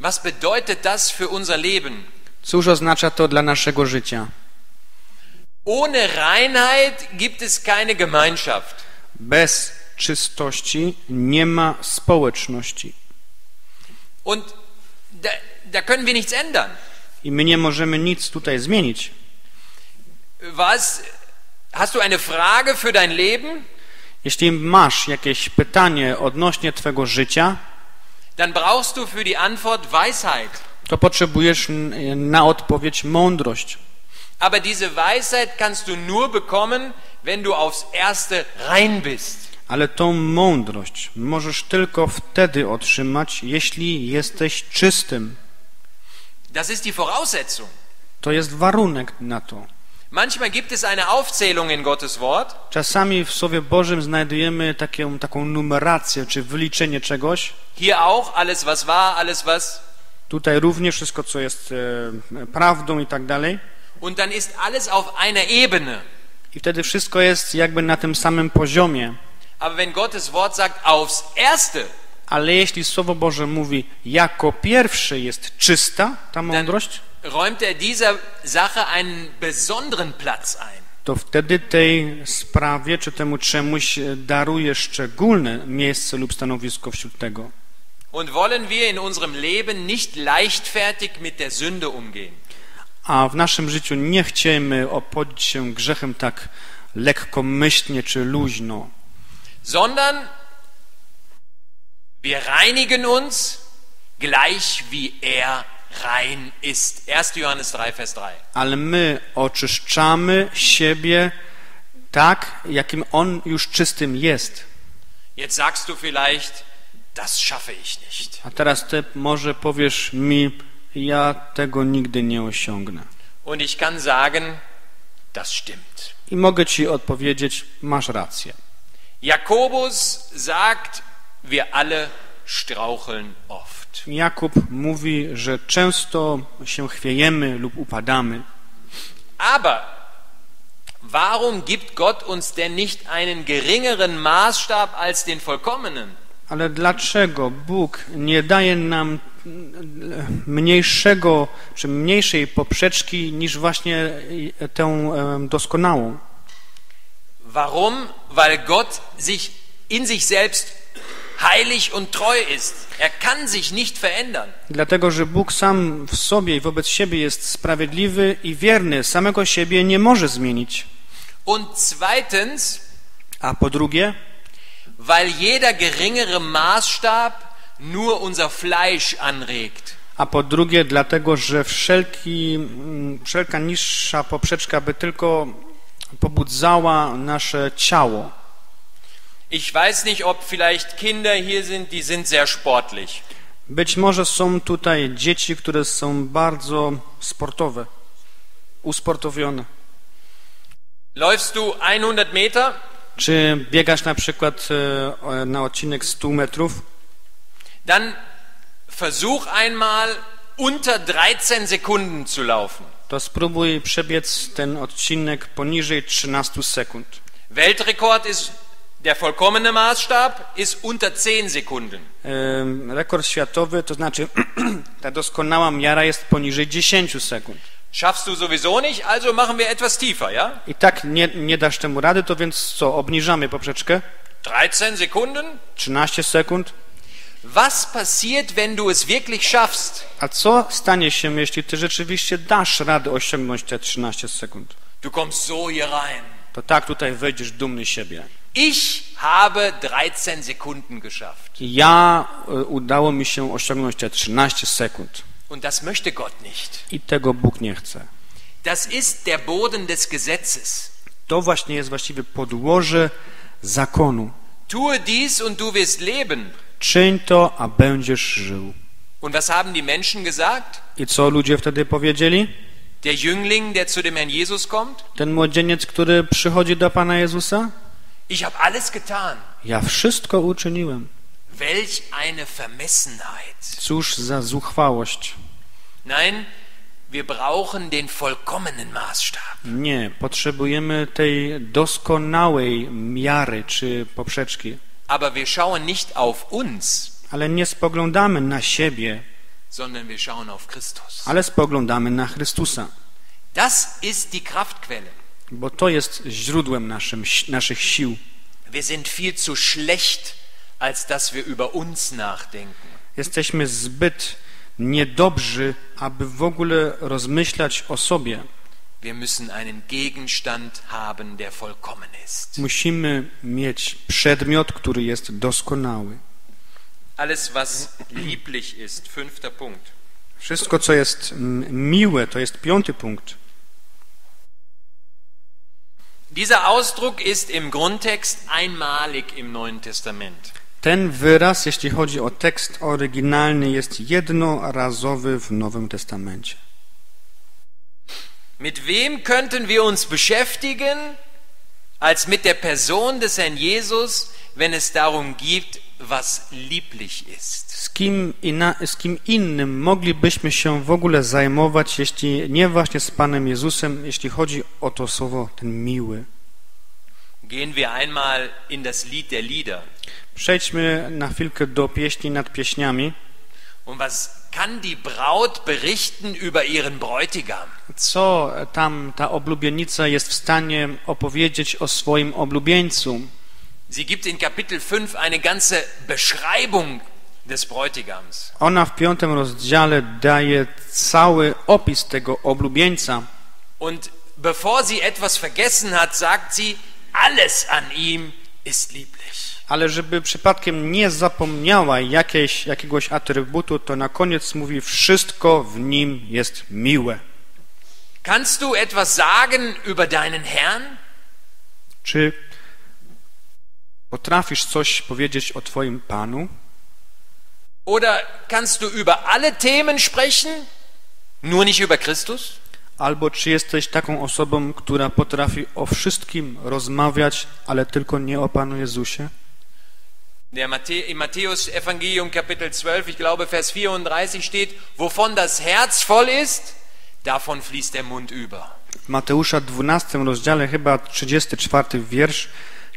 Was bedeutet das für unser Leben? Cóż oznacza to dla naszego życia? Ohne Reinheit gibt es keine Gemeinschaft. Bez czystości nie ma społeczności. Und Da, da können wir nichts ändern. I my nie możemy nic tutaj zmienić. Was? Hast du eine Frage für dein Leben? Jeśli masz jakieś pytanie odnośnie Twego życia, Dann brauchst du für die Antwort Weisheit. to potrzebujesz na odpowiedź mądrość. Aber diese Weisheit kannst du nur bekommen, wenn du aufs Erste rein bist. Ale tą mądrość możesz tylko wtedy otrzymać, jeśli jesteś czystym. Das ist die Voraussetzung. To jest warunek na to. Manchmal gibt es eine Aufzählung in Gottes Wort, Czasami w Słowie Bożym znajdujemy taką, taką numerację czy wyliczenie czegoś. hier auch alles, was war, alles, was. Tutaj również wszystko, co jest e, prawdą i tak dalej. Und dann ist alles auf einer Ebene. I wtedy wszystko jest jakby na tym samym poziomie. Aber wenn Gottes Wort sagt, aufs Erste, Ale jeśli Słowo Boże mówi, jako pierwszy jest czysta ta mądrość, räumt er dieser Sache einen besonderen Platz ein. to wtedy tej sprawie czy temu czemuś e, daruje szczególne miejsce lub stanowisko wśród tego. Und wollen wir in unserem Leben nicht leichtfertig mit der Sünde umgehen. A w naszym życiu nie chcemy opodzić się grzechem tak lekkomyślnie czy luźno, sondern wir reinigen uns gleich wie er rein ist. 1. Johannes 3, Vers 3. ale my oczyszczamy siebie tak, jakim On już czystym jest. Jetzt sagst du vielleicht, das schaffe ich nicht. A teraz ty może powiesz mi, ja tego nigdy nie osiągnę. Und ich kann sagen, das stimmt. I mogę ci odpowiedzieć, masz rację. Jakobus sagt, wir alle straucheln oft. Jakub mówi, że często się chwiejemy lub upadamy. Aber warum gibt Gott uns denn nicht einen geringeren Maßstab als den vollkommenen? Ale dlaczego Bóg nie daje nam mniejszego czy mniejszej poprzeczki niż właśnie tę em, doskonałą? Warum? Weil Gott sich in sich selbst heilig und treu ist. Er kann sich nicht verändern. Dlatego, że Bóg sam w sobie i wobec siebie jest sprawiedliwy i wierny, samego siebie nie może zmienić. Und zweitens, A po drugie, weil jeder geringere Maßstab nur unser Fleisch anregt. a po drugie dlatego, że wszelki, mm, wszelka niższa poprzeczka by tylko pobudzała nasze ciało. Ich weiß nicht, ob vielleicht Kinder hier sind, die sind sehr sportlich. Być może są tutaj dzieci, które są bardzo sportowe, usportowione. Läufst du 100 Meter, Czy biegasz na przykład e, na odcinek 100 metrów, dann versuch einmal unter 13 Sekunden zu laufen. to spróbuj przebiec ten odcinek poniżej 13 sekund. Weltrekord ist der vollkommene Maßstab ist unter 10 Sekunden. Rekord światowy, to znaczy ta doskonała miara jest poniżej 10 sekund. Schaffst du sowieso nicht, also machen wir etwas tiefer, ja? I tak nie, nie dasz temu rady, to więc co, obniżamy poprzeczkę? 13 Sekunden? 13 sekund. Was passiert, wenn du es wirklich schaffst? A co stanie się, jeśli ty rzeczywiście dasz radę osiągnąć te 13 sekund? Du kommst so hier rein. To tak tutaj wejdziesz dumny siebie. Ich habe 13 Sekunden geschafft. Ja e, udało mi się osiągnąć te 13 sekund. Und das möchte Gott nicht. I tego Bóg nie chce. Das ist der Boden des Gesetzes. To właśnie jest właściwie podłoże zakonu. Tue dies und du wirst leben. Czyń to, a będziesz żył. Und was haben die Menschen gesagt? I co ludzie wtedy powiedzieli? Der Jüngling, der zu dem Herrn Jesus kommt? Ten młodzieniec, który przychodzi do Pana Jezusa? Ich habe alles getan. Ja wszystko uczyniłem. Welch eine Vermessenheit. Cóż za zuchwałość. Nein, wir brauchen den vollkommenen Maßstab. Nie, potrzebujemy tej doskonałej miary czy poprzeczki. Aber wir schauen nicht auf uns, Ale nie spoglądamy na siebie, sondern wir schauen auf Christus. ale spoglądamy na Chrystusa. Das ist die Kraftquelle. Bo to jest źródłem naszym, naszych sił. Wir sind viel zu schlecht, als dass wir über uns nachdenken. Jesteśmy zbyt niedobrzy, aby w ogóle rozmyślać o sobie. Wir müssen einen Gegenstand haben, der vollkommen ist. Musimy mieć przedmiot, który jest doskonały. Alles, was lieblich ist, fünfter Punkt. Wszystko, co jest mm, miłe, to jest piąty punkt. Dieser Ausdruck ist im Grundtext einmalig im Neuen Testament. Ten wyraz, jeśli chodzi o tekst oryginalny, jest jednorazowy w Nowym Testamencie. Mit wem könnten wir uns beschäftigen, als mit der Person des Herrn Jesus, wenn es darum geht, was lieblich ist? Z kim, inna, z kim innym moglibyśmy się w ogóle zajmować, jeśli nie właśnie z Panem Jezusem, jeśli chodzi o to słowo, ten miły. Gehen wir einmal in das Lied der Lieder. Przejdźmy na chwilkę do pieśni nad pieśniami. Und was kann die Braut berichten über ihren Bräutigam? Co tam ta oblubienica jest w stanie opowiedzieć o swoim oblubieńcu? Sie gibt in Kapitel 5 eine ganze Beschreibung des Bräutigams. Ona w piątym rozdziale daje cały opis tego oblubieńca. Und bevor sie etwas vergessen hat, sagt sie, alles an ihm ist lieblich. Ale żeby przypadkiem nie zapomniała jakiejś, jakiegoś atrybutu, to na koniec mówi, wszystko w nim jest miłe. Kannst du etwas sagen über deinen Herrn? Czy potrafisz coś powiedzieć o Twoim Panu? Oder kannst du über alle Themen sprechen, nur nicht über Christus? Albo czy jesteś taką osobą, która potrafi o wszystkim rozmawiać, ale tylko nie o Panu Jezusie? Der Matthä Im Matthäus Evangelium Kapitel 12, ich glaube Vers 34 steht, wovon das Herz voll ist, davon fließt der Mund über. W Mateusza 12 rozdziale, chyba 34 wiersz,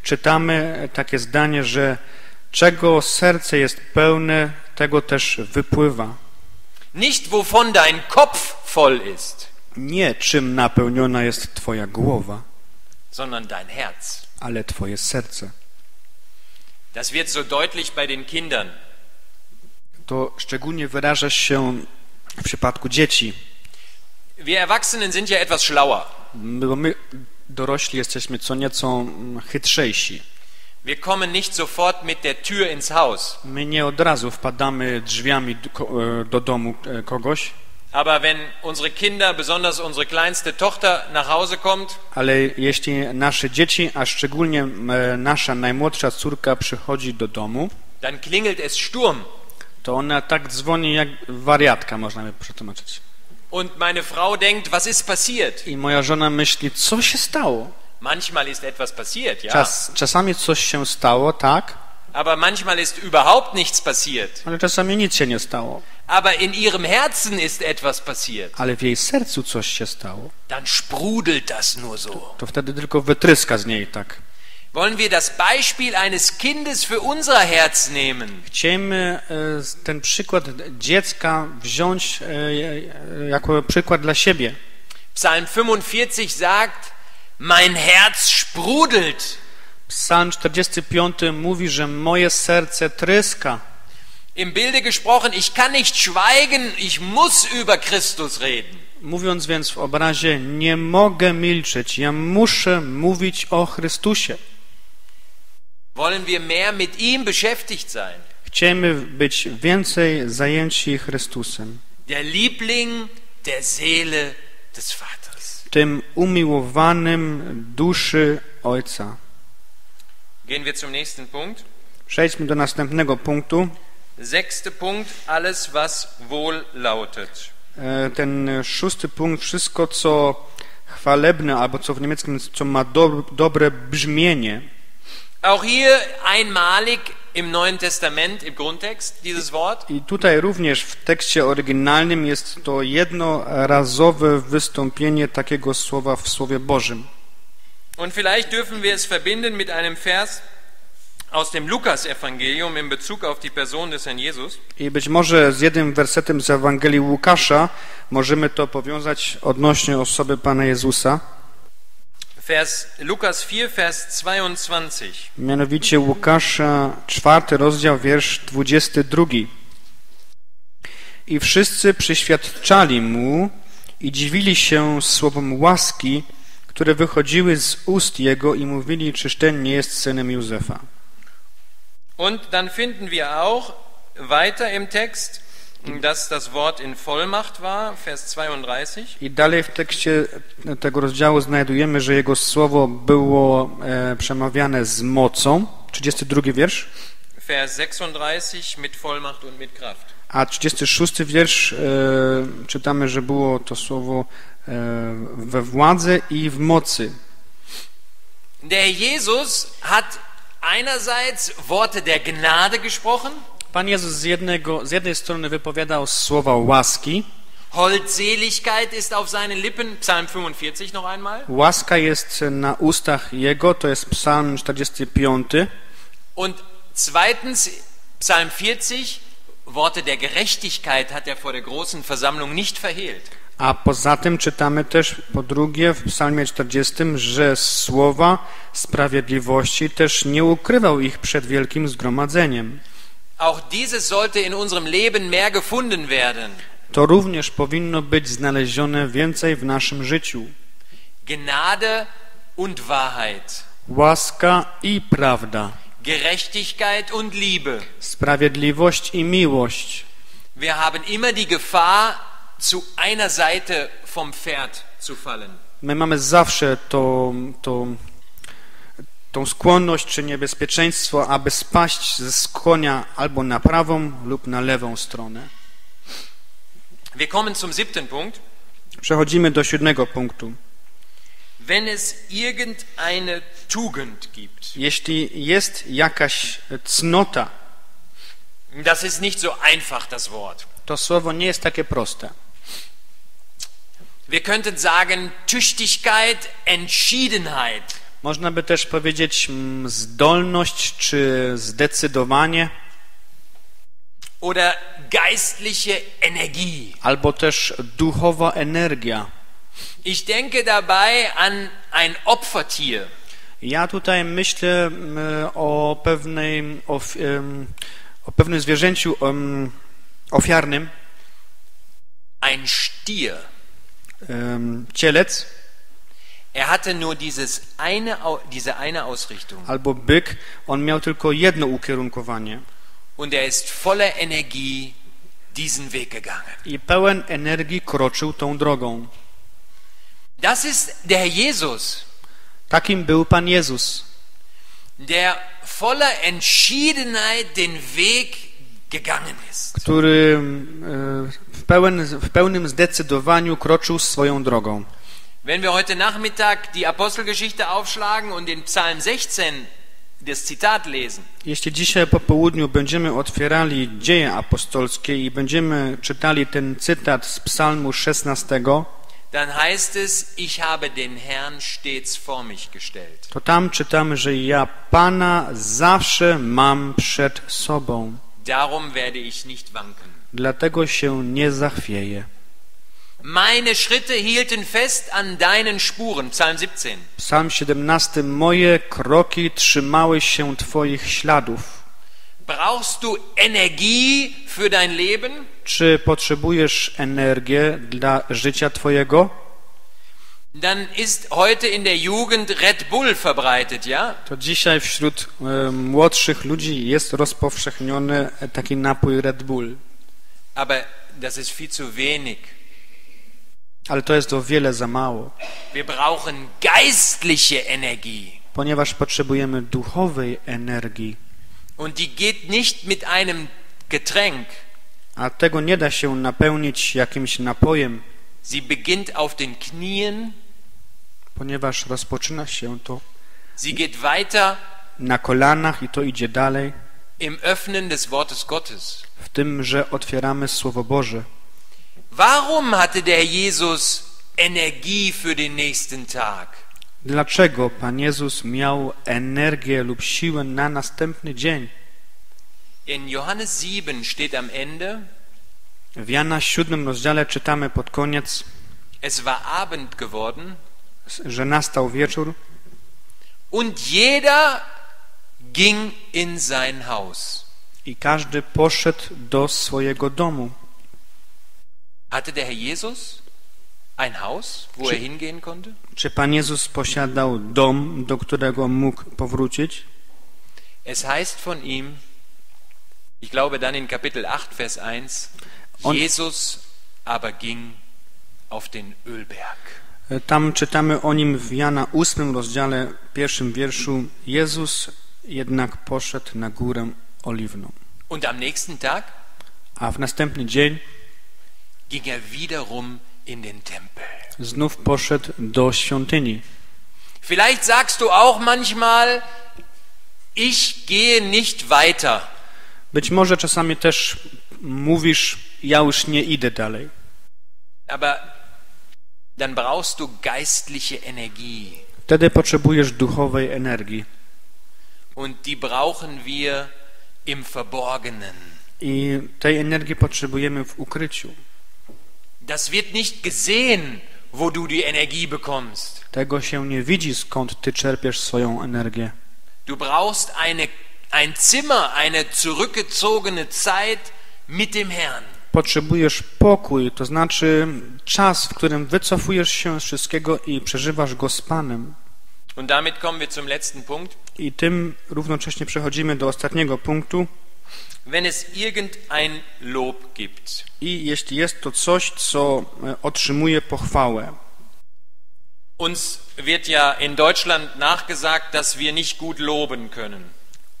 czytamy takie zdanie, że czego serce jest pełne, tego też wypływa. Nicht wovon dein Kopf voll ist, Nie czym napełniona jest Twoja głowa, sondern dein Herz. ale Twoje serce. Das wird so deutlich bei den Kindern. To szczególnie wyraża się w przypadku dzieci, Wir Erwachsenen sind ja etwas schlauer. bo my dorośli jesteśmy co nieco mm, chytrzejsi. Wir kommen nicht sofort mit der Tür ins Haus. My nie od razu wpadamy drzwiami do, e, do domu e, kogoś, Aber wenn unsere Kinder, besonders unsere kleinste Tochter, nach Hause kommt, ale jeśli nasze dzieci, a szczególnie e, nasza najmłodsza córka przychodzi do domu, dann klingelt es Sturm. to ona tak dzwoni jak wariatka, można by przetłumaczyć. Und meine Frau denkt, was ist passiert? I moja żona myśli, co się stało? Manchmal ist etwas passiert, ja. Czas, czasami coś się stało, tak, Aber manchmal ist überhaupt nichts passiert. ale czasami nic się nie stało. Aber in ihrem Herzen ist etwas passiert. Ale w jej sercu coś się stało. Dann sprudelt das nur so. To wtedy tylko wytryska z niej tak. Wollen wir das Beispiel eines Kindes für unser Herz nehmen? Chcielibyśmy e, ten przykład dziecka wziąć e, jako przykład dla siebie. Psalm 45 sagt, mein Herz sprudelt. Psalm 45 mówi, że moje serce tryska. Im Bilde gesprochen, ich kann nicht schweigen, ich muss über Christus reden. Mówiąc więc w obrazie, nie mogę milczeć, ja muszę mówić o Chrystusie. Wollen wir mehr mit ihm beschäftigt sein? Chcemy być więcej zajęci Chrystusem, Der Liebling der Seele des Vaters. tym umiłowanym duszy Ojca. Gehen wir zum nächsten Punkt. Przejdźmy do następnego punktu. Sechster Punkt, alles was wohl lautet. E, Ten szósty punkt, wszystko co chwalebne, albo co w niemieckim, co ma do, dobre brzmienie. Auch hier einmalig im Neuen Testament, im Grundtext, dieses Wort. I tutaj również w tekście oryginalnym jest to jednorazowe wystąpienie takiego słowa w Słowie Bożym. Und vielleicht dürfen wir es verbinden mit einem Vers aus dem Lukas-Evangelium in Bezug auf die Person des Herrn Jesus. I być może z jednym wersetem z Ewangelii Łukasza możemy to powiązać odnośnie osoby Pana Jezusa. Vers, Lukas 4, Vers 22. Mianowicie Łukasza, czwarty rozdział, wiersz 22. I wszyscy przyświadczali mu i dziwili się słowom łaski, które wychodziły z ust jego i mówili, czyż ten nie jest synem Józefa. Und dann finden wir auch weiter im Text, dass das Wort in Vollmacht war, Vers 32. I dalej w tekście tego rozdziału znajdujemy, że jego słowo było e, przemawiane z mocą. 32 wiersz. Vers 36 mit Vollmacht und mit Kraft. A 36 wiersz e, czytamy, że było to słowo we władzy i w mocy. Der Jesus hat einerseits Worte der Gnade gesprochen, Pan Jezus z, jednego, z jednej strony wypowiadał słowa łaski. Holdseligkeit ist auf seinen Lippen, Psalm 45 noch einmal. Łaska jest na ustach Jego, to jest psalm 45. Und zweitens, Psalm 40, Worte der Gerechtigkeit hat er vor der großen Versammlung nicht verhehlt. A poza tym czytamy też po drugie w psalmie 40, że słowa sprawiedliwości też nie ukrywał ich przed wielkim zgromadzeniem. Auch dieses sollte in unserem Leben mehr gefunden werden. To również powinno być znalezione więcej w naszym życiu. Gnade und Wahrheit. Łaska i prawda, Gerechtigkeit und Liebe. sprawiedliwość i miłość. Wir haben immer die Gefahr, zu einer Seite vom Pferd zu fallen. My mamy zawsze to, to, tą skłonność czy niebezpieczeństwo, aby spaść ze konia albo na prawą lub na lewą stronę. Wir kommen zum siebten Punkt. Przechodzimy do siódmego punktu. Wenn es irgendeine Tugend gibt, Jeśli jest jakaś cnota, das ist nicht so einfach das Wort. to słowo nie jest takie proste. Wir könnten sagen Tüchtigkeit, Entschiedenheit. Można by też powiedzieć mm, zdolność czy zdecydowanie, oder geistliche Energie. albo też duchowa energia. Ich denke dabei an ein Opfertier. Ja tutaj myślę mm, o, pewnej, o, o pewnym zwierzęciu ofiarnym, Ein Stier. Em, cielec Er hatte nur dieses eine, diese eine Ausrichtung. albo byk. On miał tylko jedno ukierunkowanie Und er ist voller Energie diesen Weg gegangen. i pełen energii kroczył tą drogą. Das ist der Jesus, Takim był Pan Jezus, der voller Entschiedenheit den Weg gegangen. Który em, w, pełen, w pełnym zdecydowaniu kroczył swoją drogą. Wenn wir heute Nachmittag die Apostelgeschichte aufschlagen und den Psalm 16 das Zitat lesen, Jeśli dzisiaj po południu będziemy otwierali dzieje apostolskie i będziemy czytali ten cytat z psalmu 16, dann heißt es, ich habe den Herrn stets vor mich gestellt. to tam czytamy, że ja Pana zawsze mam przed sobą, Darum werde ich nicht wanken. dlatego się nie zachwieję. Meine Schritte hielten fest an deinen Spuren. Psalm 17. Psalm 17. Moje kroki trzymały się Twoich śladów. Brauchst du Energie für dein Leben? Czy potrzebujesz energię dla życia Twojego? Dann ist heute in der Jugend Red Bull verbreitet, ja? To dzisiaj wśród e, młodszych ludzi jest rozpowszechniony taki napój Red Bull. Aber das ist viel zu wenig. Ale to jest o wiele za mało, Wir brauchen geistliche Energie. ponieważ potrzebujemy duchowej energii, Und die geht nicht mit einem Getränk. a tego nie da się napełnić jakimś napojem, Sie beginnt auf den Knien, ponieważ rozpoczyna się to sie geht weiter na kolanach i to idzie dalej, im Öffnen des Wortes Gottes. w tym, że otwieramy Słowo Boże. Warum hatte der Jesus Energie für den nächsten Tag? Dlaczego Pan Jezus miał energię lub siłę na następny dzień? In Johannes 7 steht am Ende, W Jana 7 rozdziale czytamy pod koniec, es war Abend geworden że nastał wieczór und jeder ging in sein Haus. i każdy poszedł do swojego domu. Hatte der Herr Jesus ein Haus, wo er hingehen konnte? Czy Pan Jezus posiadał dom, do którego mógł powrócić? Es heißt von ihm, ich glaube dann in Kapitel 8, Vers 1, Und- Jesus aber ging auf den Ölberg. Tam czytamy o nim w Jana 8 rozdziale, pierwszym wierszu. Jezus jednak poszedł na górę oliwną. Und am nächsten Tag A w następny dzień ging er wiederum in den Tempel. znów poszedł do świątyni. Vielleicht sagst du auch manchmal, ich gehe nicht weiter. Być może czasami też mówisz, ja już nie idę dalej. Aber dann brauchst du geistliche Energie. Wtedy potrzebujesz duchowej energii. Und die brauchen wir im Verborgenen. I tej energii potrzebujemy w ukryciu. Das wird nicht gesehen, wo du die Energie bekommst. Tego się nie widzi, skąd ty czerpiesz swoją energię. Du brauchst eine, ein Zimmer, eine zurückgezogene Zeit mit dem Herrn. Potrzebujesz pokój, to znaczy czas, w którym wycofujesz się z wszystkiego i przeżywasz go z Panem. Und damit kommen wir zum letzten Punkt. I tym równocześnie przechodzimy do ostatniego punktu. Wenn es irgendein Lob gibt, I jeśli jest to coś, co e, otrzymuje pochwałę. uns wird ja in Deutschland nachgesagt, dass wir nicht gut loben können.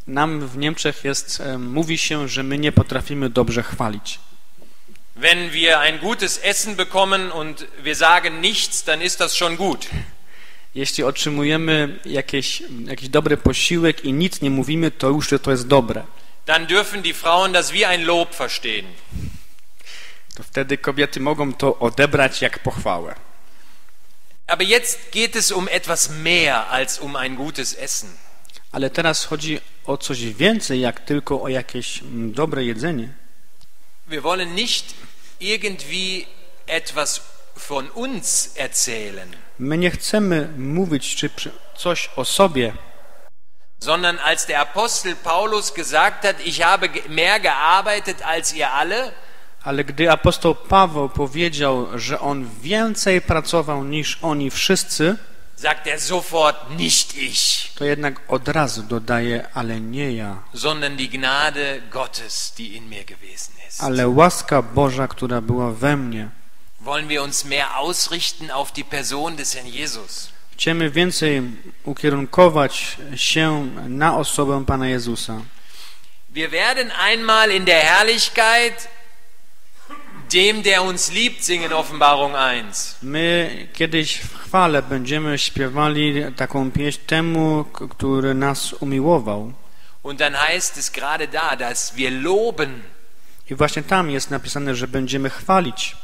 Nam w Niemczech jest, e, mówi się, że my nie potrafimy dobrze chwalić. Wenn wir ein gutes Essen bekommen und wir sagen nichts, dann ist das schon gut. Jeśli otrzymujemy jakieś, jakiś dobry posiłek i nic nie mówimy, to już to jest dobre. Dann dürfen die Frauen das wie ein Lob verstehen. To wtedy kobiety mogą to odebrać jak pochwałę. Aber jetzt geht es um etwas mehr als um ein gutes Essen. Ale teraz chodzi o coś więcej, jak tylko o jakieś mm, dobre jedzenie. Wir wollen nicht irgendwie etwas von uns erzählen, My nie chcemy mówić czy coś o sobie, sondern als der Apostel Paulus gesagt hat, ich habe mehr gearbeitet als ihr alle, ale gdy apostoł Paweł powiedział, że on więcej pracował niż oni wszyscy, sagt er sofort, nicht ich, to jednak od razu dodaje, ale nie ja, sondern die Gnade Gottes, die in mir gewesen ist. ale łaska Boża, która była we mnie. Wollen wir uns mehr ausrichten auf die Person des Herrn Jesus? Chcemy więcej ukierunkować się na osobę Pana Jezusa. Wir werden einmal in der Herrlichkeit dem, der uns liebt, singen, Offenbarung 1. My kiedyś w chwale będziemy śpiewali taką pieśń temu, który nas umiłował. Und dann heißt es gerade da, dass wir loben. I właśnie tam jest napisane, że będziemy chwalić.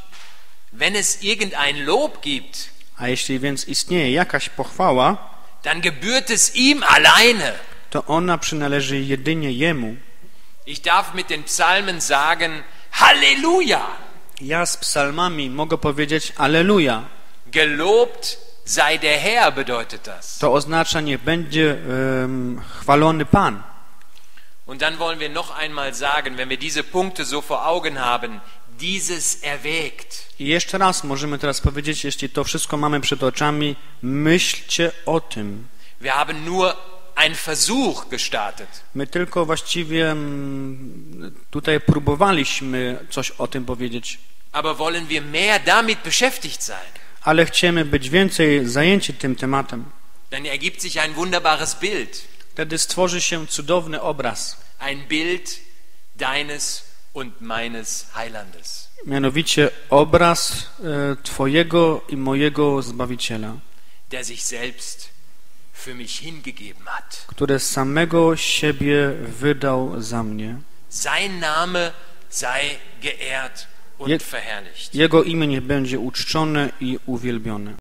Wenn es irgendein Lob gibt, A jeśli więc istnieje jakaś pochwała, dann gebührt es ihm alleine. to ona przynależy jedynie Jemu. Ich darf mit den Psalmen sagen, Halleluja! Ja z psalmami mogę powiedzieć Aleluja. Gelobt sei der Herr bedeutet das. To oznacza, niech będzie em, chwalony Pan. Und dann wollen wir noch einmal sagen, wenn wir diese Punkte so vor Augen haben, dieses erwägt. I jeszcze raz możemy teraz powiedzieć, jeśli to wszystko mamy przed oczami, myślcie o tym. Wir haben nur einen Versuch gestartet. My tylko właściwie mm, tutaj próbowaliśmy coś o tym powiedzieć, Aber wollen wir mehr damit beschäftigt sein, ale chcemy być więcej zajęci tym tematem. dann ergibt sich ein wunderbares Bild. Wtedy stworzy się cudowny obraz, Ein Bild deines und meines Heilandes. mianowicie obraz e, Twojego i mojego Zbawiciela, der sich selbst für mich hingegeben hat. który samego siebie wydał za mnie. Sein Name sei geehrt und Je- verherrlicht. Jego imię niech będzie uczczone i uwielbione.